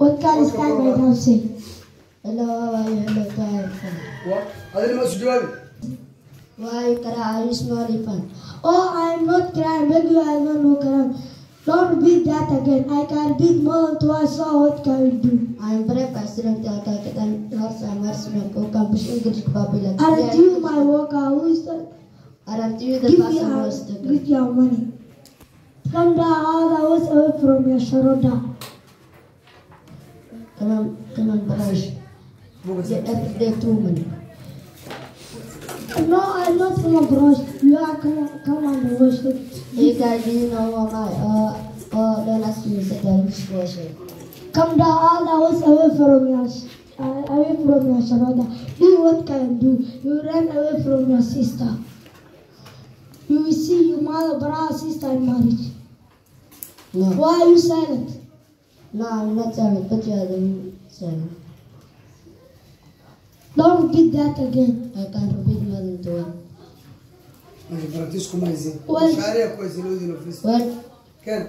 What can this guy right now say? Hello, how are you? Hello, tired. adina ma isu jawaabi Why you cry? Are you smiling fun? Oh, I'm not crying. Maybe I don't know crying. Don't repeat that again. I can repeat more than twice. So what can you do? I'm very passionate about it and lots of mercy go campus English Babylon. Aren't you my worker? Who is that? Aren't you the Give me person who your, was the give your money. Come down all the way away from your shoulder. Come on, come on, brush. Get every day two money. No, I'm not from a brush. You are come, come on wash. Hey guys, you know what my uh uh don't ask me to tell this question. Come down all the way away from sh- uh, away from your shoulder. Do what can you do? You run away from your sister. You will see your mother, brother, sister in marriage. No, Why are you silent? no, I'm not sorry, but you are the sorry. Don't repeat that again. I can't repeat more than two. براتيش كويسين Well- شعريه كويسين ودي نفس Well, كان